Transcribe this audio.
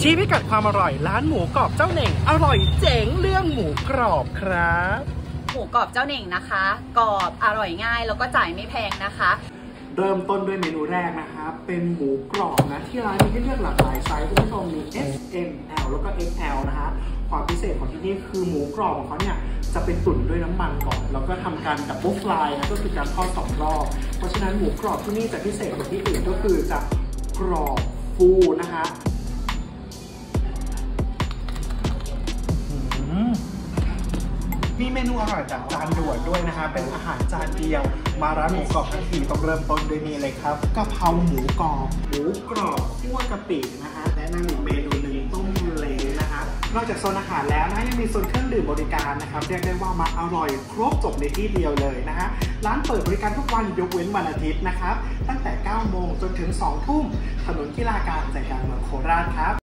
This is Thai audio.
ชี้พิกัดความอร่อยร้านหมูกรอบเจ้าเหน่ง อร่อยเจ๋งเรื่องหมูกรอบครับ หมูกรอบเจ้าเหน่งนะคะ กรอบอร่อยง่ายแล้วก็จ่ายไม่แพงนะคะ เริ่มต้นด้วยเมนูแรกนะครับ เป็นหมูกรอบนะ ที่ร้านมีให้เลือกหลากหลายไซส์คุณผู้ชมมี S M L แล้วก็ XL นะฮะความพิเศษของที่นี่คือหมูกรอบของเขาเนี่ยจะเป็นตุ๋นด้วยน้ำมันก่อน แล้วก็ทำการ double fry นะก็คือการทอดสองรอบ เพราะฉะนั้นหมูกรอบที่นี่จะพิเศษกว่าที่อื่นก็คือจะกรอบฟูนะฮะ มีเมนูอร่อยจากจานด่วนด้วยนะคะเป็นอาหารจานเดียว มาร้านหมูกรอบทั้งทีต้องเริ่มต้นด้วยนี่เลยครับกะเพราหมูกรอบหมูกรอบคั่วกะปินะคะและนั่นอีกเมนูหนึ่งต้มทะเลนะคะนอกจากโซนอาหารแล้วนะยังมีโซนเครื่องดื่มบริการนะครับเรียกได้ว่ามาอร่อยครบจบในที่เดียวเลยนะคะร้านเปิดบริการทุกวันยกเว้นวันอาทิตย์นะครับตั้งแต่ 9 โมงจนถึง 2 ทุ่มถนนกีฬาการใจกลางเมืองโคราชครับ